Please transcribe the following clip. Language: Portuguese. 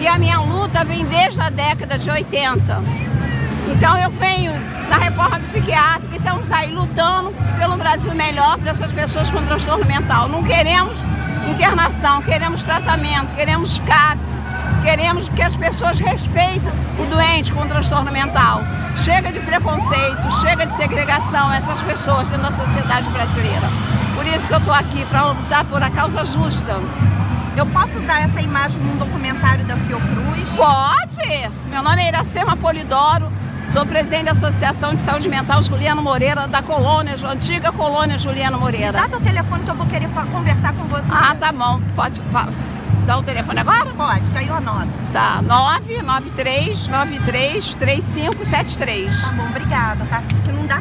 E a minha luta vem desde a década de 80. Então eu venho da reforma psiquiátrica e estamos aí lutando pelo Brasil melhor para essas pessoas com transtorno mental. Não queremos internação, queremos tratamento, queremos CAPS, queremos que as pessoas respeitem o doente com transtorno mental. Chega de preconceito, chega de segregação essas pessoas dentro da sociedade brasileira. Por isso que eu estou aqui, para lutar por a causa justa. Eu posso usar essa imagem num documentário da Fiocruz? Pode! Meu nome é Iracema Polidoro, sou presidente da Associação de Saúde Mental Juliano Moreira, da colônia, antiga colônia Juliano Moreira. Dá teu telefone que eu vou querer conversar com você. Ah, tá bom. Pode dar o telefone agora? Pode, que aí eu anoto. Tá, 993 93 3573. Tá bom, obrigada, tá? Porque não dá